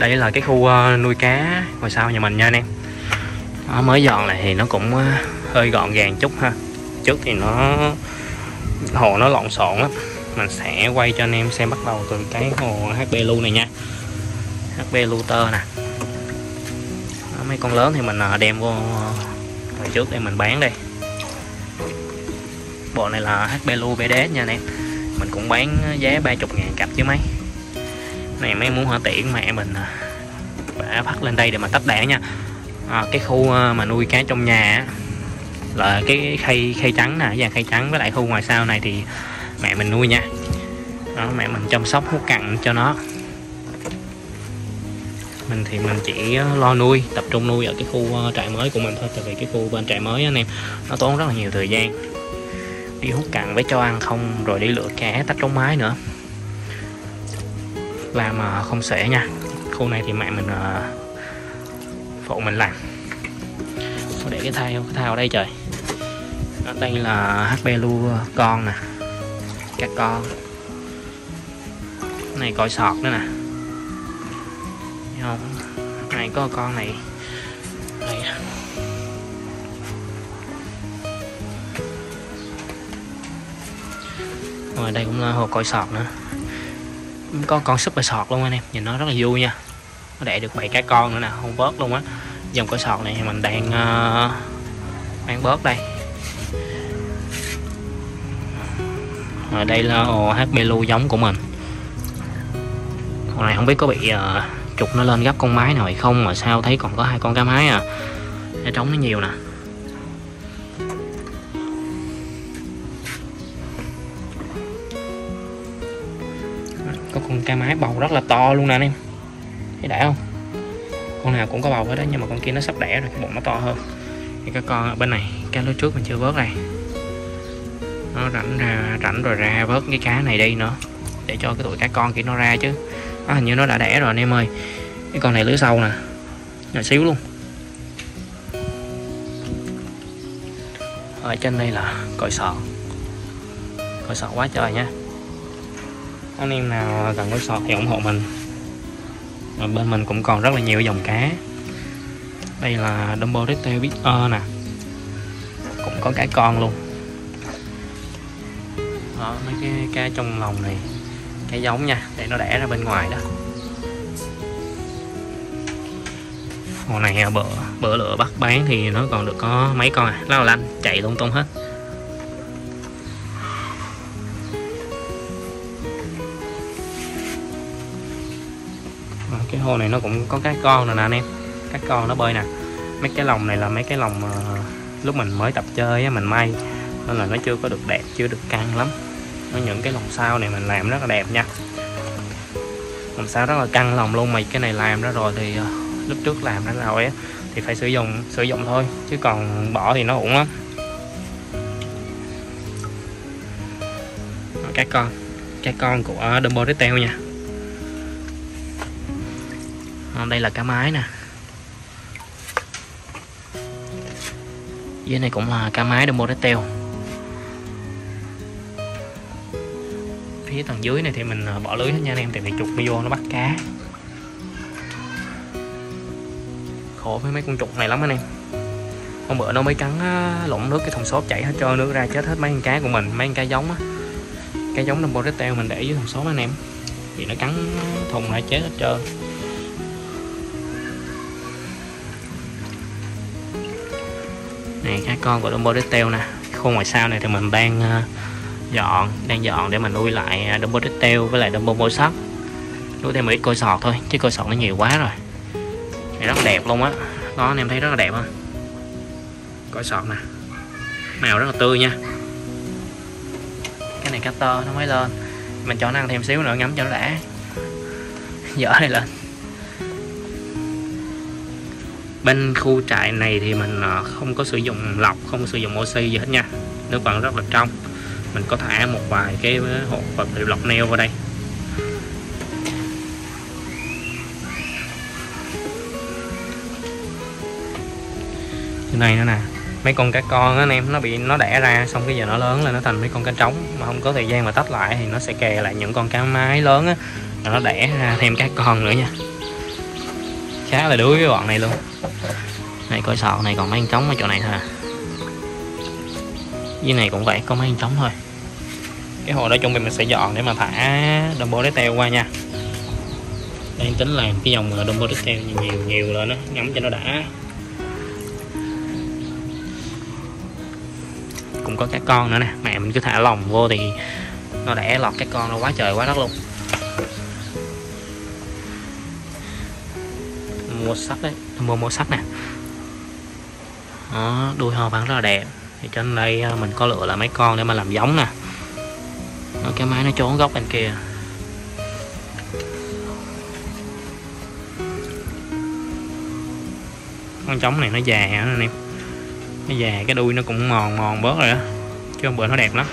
đây là cái khu ờ, nuôi cá ngoài sau nhà mình nha anh em. Nó mới dọn lại thì nó cũng ờ, hơi gọn gàng chút ha. Trước thì nó hồ nó lộn xộn lắm. Mình sẽ quay cho anh em xem bắt đầu từ cái hồ HP Lu này nha. HP Luther nè. Đó, mấy con lớn thì mình ờ, đem vô hồi trước để mình bán đây. Bộ này là HP Lu BD nha anh em. Mình cũng bán giá 30 ngàn cặp chứ mấy này mấy muốn hỏa tiễn mẹ mình đã phát lên đây để mà tách đẻ nha. À, cái khu à, mà nuôi cá trong nhà là cái khay khay trắng nè dàn khay trắng với lại khu ngoài sau này thì mẹ mình nuôi nha. Đó, mẹ mình chăm sóc hút cặn cho nó. Mình thì mình chỉ à, lo nuôi tập trung nuôi ở cái khu à, trại mới của mình thôi tại vì cái khu bên trại mới anh em nó tốn rất là nhiều thời gian. Đi hút cặn với cho ăn không rồi đi lựa cá tách trống mái nữa làm mà không sẻ nha. Khu này thì mẹ mình uh, phụ mình làm. Để cái thao cái thao ở đây trời. Ở đây là HP lu con nè. Các con. Cái này coi sọt nữa nè. Thấy không? Này có con này. Đây. Rồi đây cũng là hồ coi sọt nữa có con super sọt luôn anh em nhìn nó rất là vui nha. Nó đẻ được bảy cái con nữa nè không bớt luôn á. Dòng cỡ sọt này mình đang ờ, uh, bán bớt đây. Ở đây là ồ hát melu giống của mình. Con này không biết có bị uh, trục nó lên gấp con mái nào hay không mà sao thấy còn có hai con cá mái à. Cái trống nó nhiều nè. Con cá mái bầu rất là to luôn nè anh em. Thấy đã không? Con nào cũng có bầu hết đó nhưng mà con kia nó sắp đẻ rồi cái bụng nó to hơn. Thì các con ở bên này cá lưới trước mình chưa vớt này. Nó rảnh ra rảnh rồi ra vớt cái cá này đi nữa để cho cái tuổi cá con kia nó ra chứ. À, hình như nó đã đẻ rồi anh em ơi. Cái con này lưới sâu nè nhỏ xíu luôn. Ở trên đây là còi sọ, còi sọ quá trời nha anh em nào cần còi sọt thì ủng hộ mình. Ở bên mình cũng còn rất là nhiều dòng cá. Đây là Dumbo Redtail Big o nè. Cũng có cái con luôn. Đó, mấy cái cá trong lòng này. Cái giống nha, để nó đẻ ra bên ngoài đó. Hồ này à, bữa bữa lửa bắt bán thì nó còn được có mấy con à. Lao lanh, chạy lung tung hết. Hồ này nó cũng có cá con nè nè anh em. Cá con nó bơi nè. Mấy cái lồng này là mấy cái lồng uh, lúc mình mới tập chơi á mình may. Nên là nó chưa có được đẹp chưa được căng lắm. Nó những cái lồng sau này mình làm rất là đẹp nha. Làm sao rất là căng lồng luôn mày, cái này làm ra rồi thì uh, lúc trước làm ra rồi á thì phải sử dụng sử dụng thôi. Chứ còn bỏ thì nó uổng lắm. Cá con cá con của Dumbo Retail nha à, đây là cá mái nè. Dưới này cũng là cá mái Dumbo teo. Phía tầng dưới này thì mình ờ, bỏ lưới hết nha anh em tại vì trục nó vô nó bắt cá. Khổ với mấy con trục này lắm anh em. Hôm bữa nó mới cắn lộn nước cái thùng xốp chảy hết trơn nước ra chết hết mấy con cá của mình mấy con cá giống á. Cá giống Dumbo teo mình để dưới thùng xốp anh em. Thì nó cắn thùng lại chết hết trơn. Này các con của Dumbo Detail nè. Khu ngoài sau này thì mình đang uh, dọn đang dọn để mình nuôi lại ờ, Dumbo Detail với lại Dumbo môi sắt nuôi thêm một ít coi sọt thôi chứ coi sọt nó nhiều quá rồi. Này rất đẹp luôn á. Đó anh em thấy rất là đẹp không? Coi sọt nè. Màu rất là tươi nha. Cái này cá tơ nó mới lên. Mình cho nó ăn thêm xíu nữa ngắm cho nó đã. Dở này lên bên khu trại này thì mình ờ, không có sử dụng lọc, không sử dụng oxy gì hết nha. Nước vẫn rất là trong. Mình có thả một vài cái hộp vật liệu lọc neo vào đây. Như này nữa nè. Mấy con cá con á anh em, nó bị, nó đẻ ra xong cái giờ nó lớn lên, nó thành mấy con cá trống. Mà không có thời gian mà tách lại thì nó sẽ kè lại những con cá mái lớn á. Nó đẻ ra thêm cá con nữa nha khá là đuối với bọn này luôn. Này, coi sọt này còn mấy con trống ở chỗ này thôi à. Dưới này cũng vậy có mấy con trống thôi. Cái hồ đó chuẩn bị mình sẽ dọn để mà thả Dumbo đế teo qua nha. Đang tính làm cái dòng Dumbo đế teo nhiều nhiều nhiều lên đó ngắm cho nó đã. Cũng có các con nữa nè. Mẹ mình cứ thả lòng vô thì nó đẻ lọt các con nó quá trời, quá đất luôn. Mua sắt đấy mua mua sắt nè. Đó đuôi hoa văn rất là đẹp. Thì trên đây à, mình có lựa là mấy con để mà làm giống nè. Đó, cái máy nó trốn góc bên kia. Con trống này nó già hả anh em? Nó già cái đuôi nó cũng mòn mòn bớt rồi đó chứ không bữa nó đẹp lắm.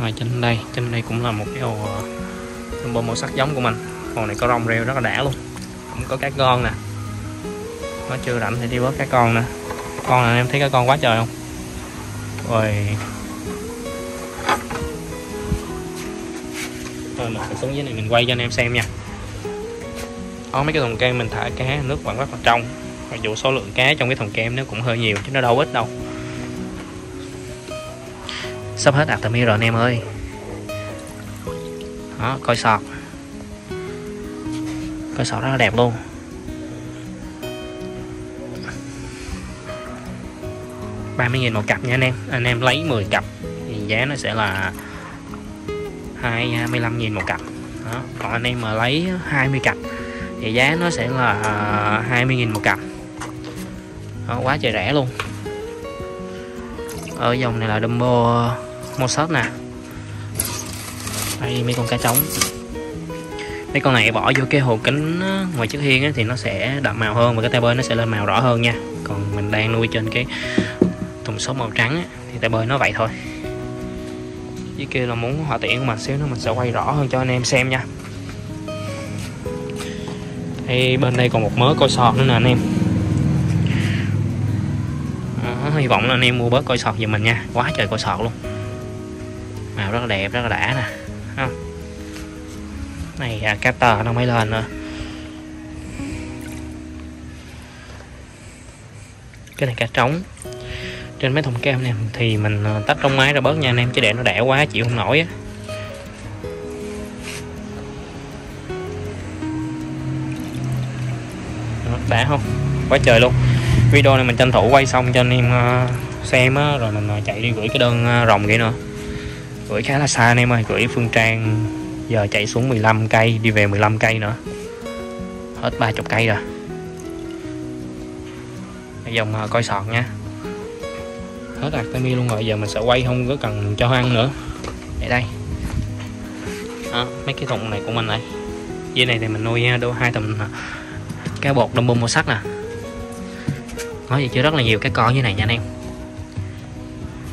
Rồi trên đây. Trên đây cũng là một cái hồ ờ, bông màu sắc giống của mình. Hồ này có rong rêu rất là đã luôn. Cũng có cá con nè. Nó chưa rảnh thì đi vớt cá con nè. Con này, em thấy cá con quá trời không? Rồi rồi mình sẽ xuống dưới này mình quay cho anh em xem nha. Có mấy cái thùng kem mình thả cá, nước vẫn rất là trong. Mặc dù số lượng cá trong cái thùng kem nó cũng hơi nhiều, chứ nó đâu ít đâu sắp hết Artemis rồi anh em ơi. Đó coi sọt. Coi sọt rất là đẹp luôn. ba mươi nghìn một cặp nha anh em. Anh em lấy 10 cặp thì giá nó sẽ là hai mươi lăm nghìn một cặp. Đó. còn anh em mà lấy 20 cặp thì giá nó sẽ là à, 20 nghìn một cặp. Đó, quá trời rẻ luôn. Ở dòng này là Dumbo Mosot nè. Đây mấy con cá trống. Mấy con này bỏ vô cái hồ kính ngoài chiếc hiên thì nó sẽ đậm màu hơn và cái tay bơi nó sẽ lên màu rõ hơn nha. Còn mình đang nuôi trên cái thùng số màu trắng thì tay bơi nó vậy thôi. Dưới kia là muốn họa tiện mà xíu nữa mình sẽ quay rõ hơn cho anh em xem nha. Đây bên đây còn một mớ coi sọt nữa nè anh em. Đó, hy vọng là anh em mua bớt coi sọt giùm mình nha. Quá trời coi sọt luôn màu rất là đẹp rất là đã nè. Không này à, cá tờ nó mới lên nữa. Cái này cá trống. Trên mấy thùng kem này thì mình à, tách trong máy ra bớt nha anh em chứ để nó đẻ quá chịu không nổi á. Đã không? Quá trời luôn. Video này mình tranh thủ quay xong cho anh em à, xem á rồi mình à, chạy đi gửi cái đơn rồng vậy nữa gửi khá là xa anh em ơi gửi Phương Trang giờ chạy xuống 15 cây đi về 15 cây nữa. Hết 30 cây rồi. Dòng coi sọt nha. Hết Artemi luôn rồi giờ mình sẽ quay không có cần cho ăn nữa. Để đây. Đó, mấy cái thùng này của mình này, dưới này thì mình nuôi đô hai thùng à, cá bột đông bông màu sắc nè. Nói vậy chứ rất là nhiều cái con như này nha anh em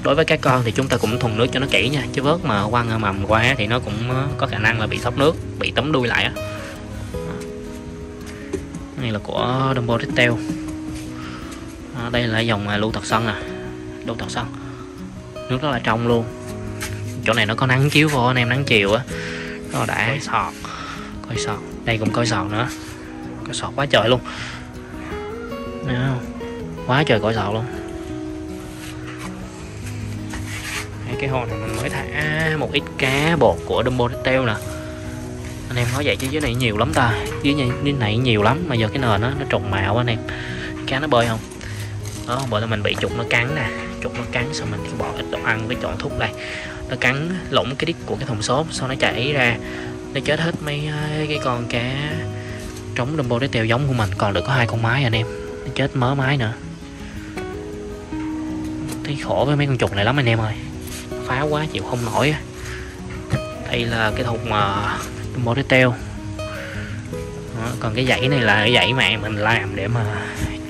đối với các con thì chúng ta cũng thùng nước cho nó kỹ nha. Chứ vớt mà quăng mầm qua thì nó cũng ờ, có khả năng là bị sốc nước bị tấm đuôi lại á. Này là của Dumbo Retail. À, đây là dòng lưu thật sân nè lưu thật sân nước rất là trong luôn. Chỗ này nó có nắng chiếu vô anh em nắng chiều á. Nó đã. Coi sọt. Coi sọt. Đây cũng coi sọt nữa. Coi sọt quá trời luôn. Quá trời coi sọt luôn cái hồ này mình mới thả một ít cá bột của Dumbo teo nè. Anh em nói vậy chứ dưới này nhiều lắm ta. Dưới này, dưới này nhiều lắm mà giờ cái nền nó nó trùng mạo anh em. Cá nó bơi không? Đó bởi là mình bị trục nó cắn nè. Trục nó cắn xong mình bỏ ít đồ ăn với chọn thuốc đây. Nó cắn lủng cái đít của cái thùng xốp sau nó chảy ra. Nó chết hết mấy ờ, cái con cá trống Dumbo Tail giống của mình. Còn được có hai con mái anh em. Nó chết mớ mái nữa. Thấy khổ với mấy con trục này lắm anh em ơi phá quá chịu không nổi. Đây là cái thùng ờ, mà Moretel còn cái dãy này là cái dãy mà mình làm để mà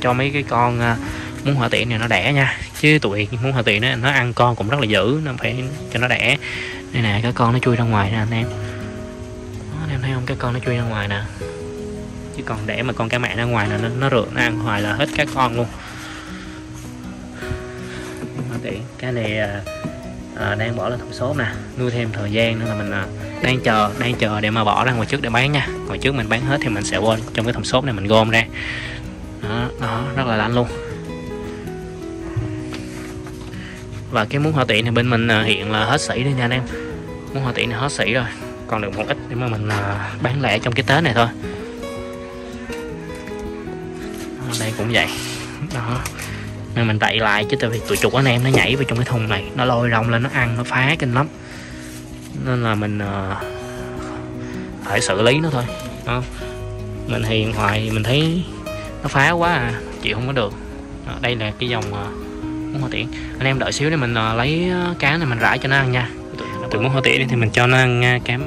cho mấy cái con uh, muốn hỏa tiện này nó đẻ nha. Chứ tụi muốn hỏa tiện nó nó ăn con cũng rất là dữ nó phải cho nó đẻ. Đây nè cái con nó chui ra ngoài nè anh em. Đó, anh em thấy không? Cái con nó chui ra ngoài nè. Chứ còn để mà con cá mẹ ra ngoài là nó, nó rượt nó ăn hoài là hết các con luôn. Hỏa tiện cái này uh, à, đang bỏ lên thùng xốp nè nuôi thêm thời gian nữa là mình à, đang chờ đang chờ để mà bỏ ra ngoài trước để bán nha. Ngoài trước mình bán hết thì mình sẽ quên trong cái thùng xốp này mình gom ra. Đó, đó rất là lạnh luôn. Và cái muốn hoa tiện thì bên mình à, hiện là hết sỉ đi nha anh em. Muốn hoa tiện này hết sỉ rồi. Còn được một ít để mà mình à, bán lẻ trong cái tết này thôi. Đây cũng vậy. Đó nên mình đậy lại chứ tại vì tụi chuột anh em nó nhảy vào trong cái thùng này nó lôi rong lên nó ăn nó phá kinh lắm. Nên là mình uh, phải xử lý nó thôi đó. mình hiền hoài mình thấy nó phá quá à chịu không có được. Đó, đây là cái dòng ờ, uh, muốn hoa tiễn. Anh em đợi xíu để mình uh, lấy cá này mình rải cho nó ăn nha. Tụi muốn hoa tiễn thì mình cho nó ăn uh, cám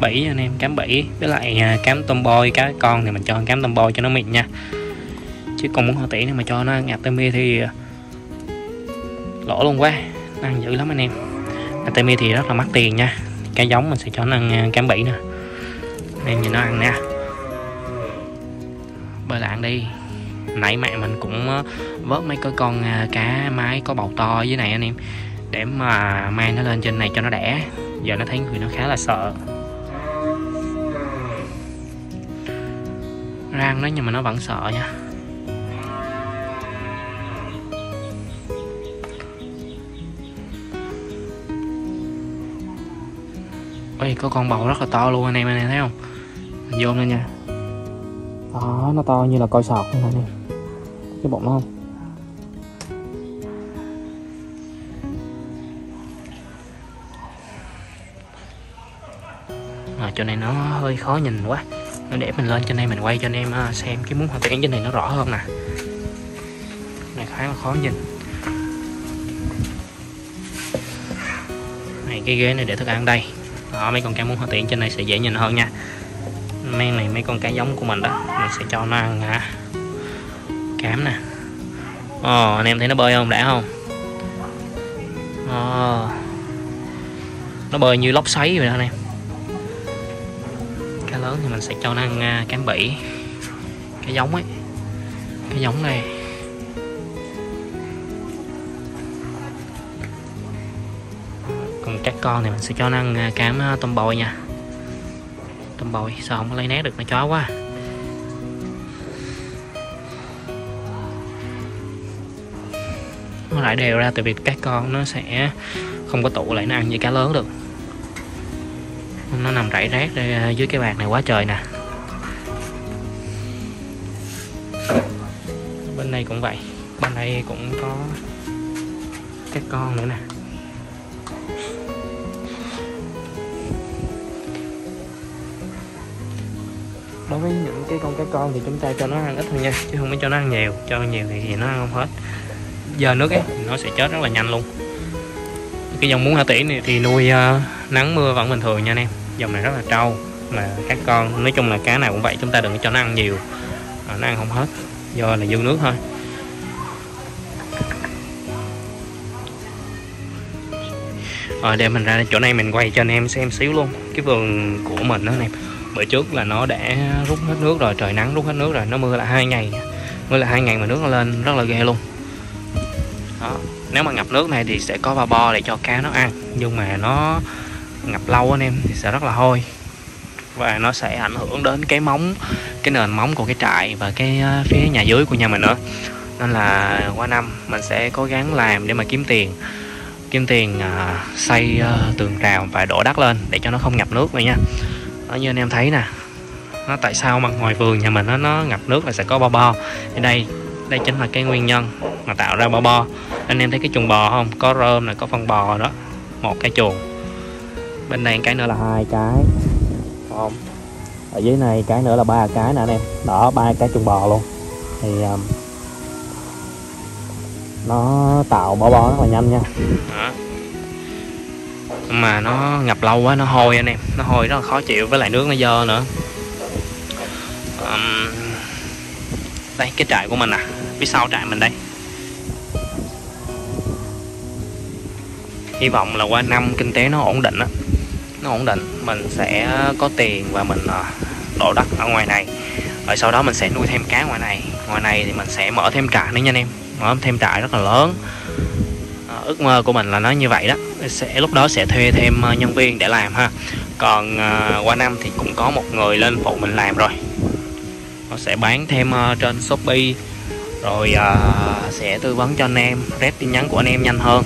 bẫy anh em cám bẫy với lại uh, cám tôm bôi cá con thì mình cho cám tôm bôi cho nó mịn nha chứ còn muốn hoa tỷ này mà cho nó ăn. Artemia thì ờ, lỗ luôn quá. Nó ăn dữ lắm anh em. Artemia thì rất là mắc tiền nha. Cái giống mình sẽ cho nó ăn ờ, cám bỉ nè. Em nhìn nó ăn nè. Bơi lạng đi. Nãy mẹ mình cũng ờ, vớt mấy cái con cá mái có bầu to dưới này anh em. Để mà mang nó lên trên này cho nó đẻ. Giờ nó thấy người nó khá là sợ. Răng nó nhưng mà nó vẫn sợ nha. Ôi có con bầu rất là to luôn anh em anh em thấy không? Mình vô lên nha. Đó nó to như là coi sọt luôn anh em. Cái bụng nó không? À, Chỗ này nó hơi khó nhìn quá. Nó để mình lên trên đây mình quay cho anh em à, xem cái muốn hoàn tiễn trên này nó rõ hơn nè. Này khá là khó nhìn. Này cái ghế này để thức ăn đây đó mấy con cá muốn hoa tiện trên này sẽ dễ nhìn hơn nha. Mấy này mấy con cá giống của mình đó mình sẽ cho nó ăn hả cám nè. Ồ anh em thấy nó bơi không đã không? Ồ, nó bơi như lóc xoáy vậy đó anh em. Cá lớn thì mình sẽ cho nó ăn à, cám bỉ. Cá giống ấy. Cái giống này. Con thì mình sẽ cho nó ăn à, cám à, tôm bồi nha. Tôm bồi sao không lấy nét được nó chó quá. Nó lại đều ra tại vì các con nó sẽ không có tụ lại, nó ăn như cá lớn được. Nó nằm rải rác à, dưới cái bàn này quá trời nè. Bên này cũng vậy, bên đây cũng có các con nữa nè. Đối với những cái con cá con thì chúng ta cho nó ăn ít thôi nha chứ không có cho nó ăn nhiều. Cho nhiều thì nó ăn không hết. Giờ nước ấy nó sẽ chết rất là nhanh luôn. Cái dòng muốn hạ tỷ này thì nuôi uh, nắng mưa vẫn bình thường nha anh em. Dòng này rất là trâu mà các con nói chung là cá nào cũng vậy chúng ta đừng cho nó ăn nhiều. À, nó ăn không hết do là dư nước thôi. Rồi để mình ra chỗ này mình quay cho anh em xem xíu luôn cái vườn của mình đó anh em bữa trước là nó đã rút hết nước rồi trời nắng rút hết nước rồi nó mưa là hai ngày. Mưa là hai ngày mà nước nó lên rất là ghê luôn. Đó. nếu mà ngập nước này thì sẽ có ba bo để cho cá nó ăn. Nhưng mà nó ngập lâu anh em thì sẽ rất là hôi. Và nó sẽ ảnh hưởng đến cái móng cái nền móng của cái trại và cái ờ, phía nhà dưới của nhà mình nữa. Nên là qua năm mình sẽ cố gắng làm để mà kiếm tiền. Kiếm tiền uh, xây uh, tường rào và đổ đất lên để cho nó không ngập nước vậy nha đó như anh em thấy nè nó tại sao mà ngoài vườn nhà mình nó, nó ngập nước là sẽ có bo bo. Thì đây đây chính là cái nguyên nhân mà tạo ra bo bo. Anh em thấy cái chuồng bò không? Có rơm này có phân bò đó. Một cái chuồng. Bên đây cái nữa là hai cái. Không. Ở dưới này cái nữa là ba cái nè anh em. Đó ba cái chuồng bò luôn. Thì um, nó tạo bo bo rất là nhanh nha. Đó mà nó ngập lâu quá nó hôi anh em. Nó hôi rất là khó chịu với lại nước nó dơ nữa. Um, đây cái trại của mình à. Phía sau trại mình đây. Hy vọng là qua năm kinh tế nó ổn định á. Nó ổn định mình sẽ có tiền và mình ờ, đổ đất ở ngoài này. Rồi sau đó mình sẽ nuôi thêm cá ngoài này. Ngoài này thì mình sẽ mở thêm trại nữa nha anh em. Mở thêm trại rất là lớn ước mơ của mình là nó như vậy đó. Sẽ lúc đó sẽ thuê thêm ờ, nhân viên để làm ha. Còn ờ, uh, qua năm thì cũng có một người lên phụ mình làm rồi. Nó sẽ bán thêm uh, trên shopee. Rồi uh, sẽ tư vấn cho anh em rep tin nhắn của anh em nhanh hơn.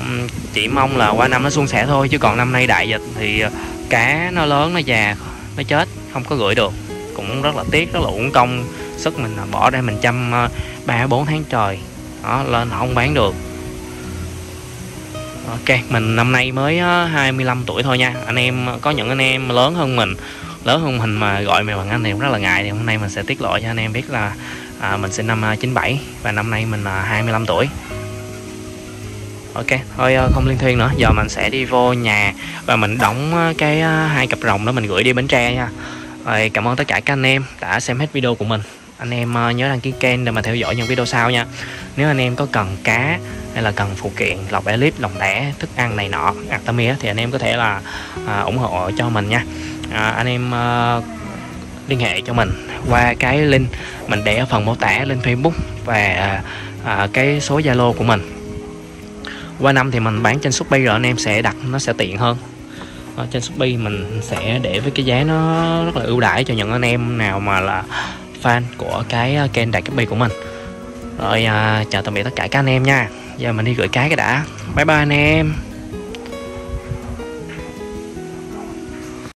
Um, chỉ mong là qua năm nó suôn sẻ thôi chứ còn năm nay đại dịch thì cá nó lớn nó già nó chết không có gửi được. Cũng rất là tiếc rất là uổng công. Sức mình bỏ ra mình chăm ba bốn tháng trời. Đó lên không bán được ok mình năm nay mới ờ, 25 tuổi thôi nha. Anh em ờ, có những anh em lớn hơn mình lớn hơn mình mà gọi mình bằng anh thì cũng rất là ngại. Thì hôm nay mình sẽ tiết lộ cho anh em biết là à, mình sinh năm à, 97 và năm nay mình 25 tuổi. Ok thôi ờ, không liên thuyên nữa. Giờ mình sẽ đi vô nhà và mình đóng cái hai cặp rồng đó mình gửi đi bến tre nha. Rồi cảm ơn tất cả các anh em đã xem hết video của mình. Anh em nhớ đăng ký kênh để mà theo dõi những video sau nha nếu anh em có cần cá hay là cần phụ kiện lọc elip lòng đẻ thức ăn này nọ artemia thì anh em có thể là à, ủng hộ cho mình nha. À, anh em à, liên hệ cho mình qua cái link mình để ở phần mô tả lên facebook và à, cái số zalo của mình. Qua năm thì mình bán trên shopee rồi anh em sẽ đặt nó sẽ tiện hơn. Ở trên shopee mình sẽ để với cái giá nó rất là ưu đãi cho những anh em nào mà là fan của cái à, kênh đại cấp của mình rồi à, chào tạm biệt tất cả các anh em nha. Giờ mình đi gửi cái cái đã. Bye bye anh em.